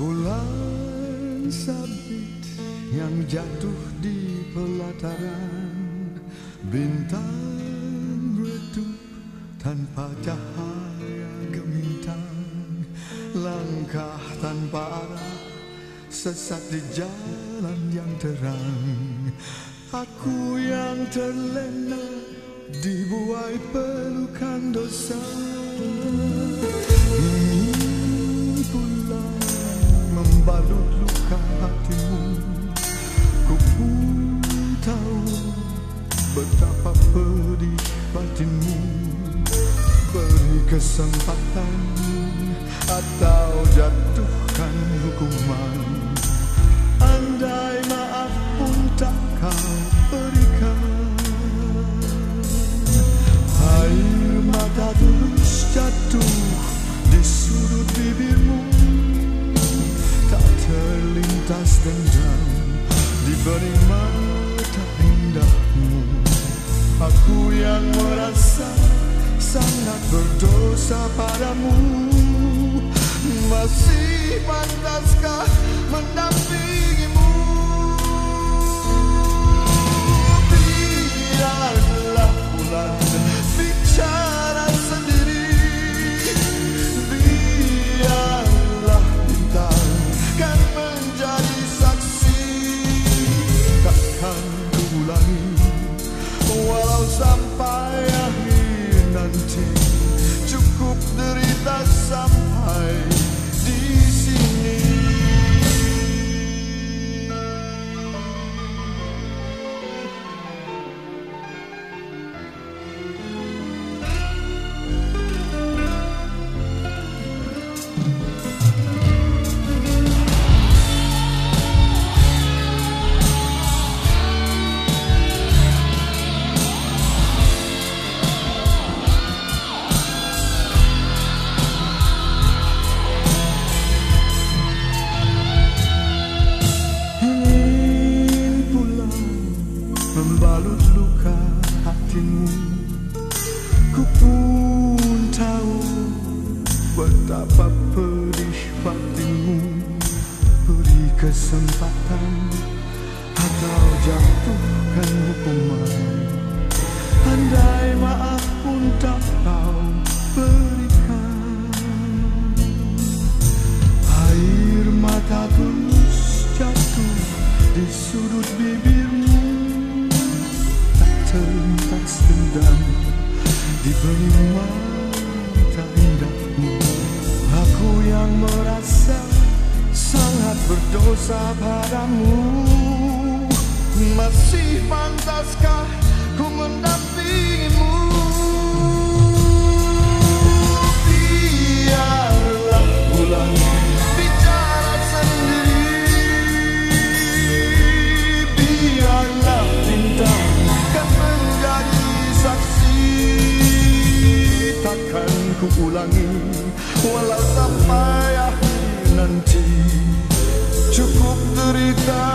Bulan sabit yang jatuh di pelataran Bintang redup tanpa cahaya gemintang. Langkah tanpa arah sesat di jalan yang terang. Aku yang terlena dibuai pelukan dosa pedih batinmu. Beri kesempatan atau jatuhkan hukuman Aku yang merasa sangat berdosa padamu. Masih pantaskah mendampingimu membalut luka hatimu. Ku pun tahu betapa pedih batinmu Beri kesempatan atau jatuhkan hukuman. Andai maaf pun tak kau berikan. Air mata tulus jatuh di sudut bibirmu terlintas dendam diberi mata indahmu. Aku yang merasa sangat berdosa padamu. Masih pantaskah ku mendampingimu vida.